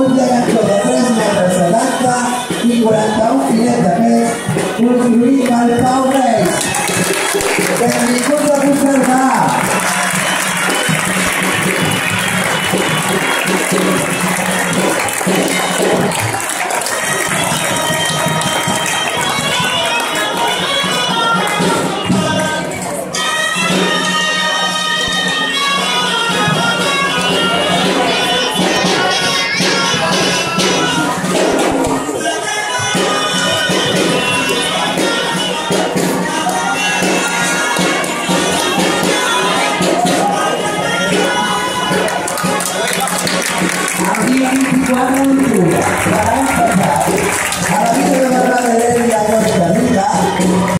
Ultima gatto da 3 metri 70 di 41 filet da pes, ultima il power race. Per l'incontro confermato. dibuat lucu.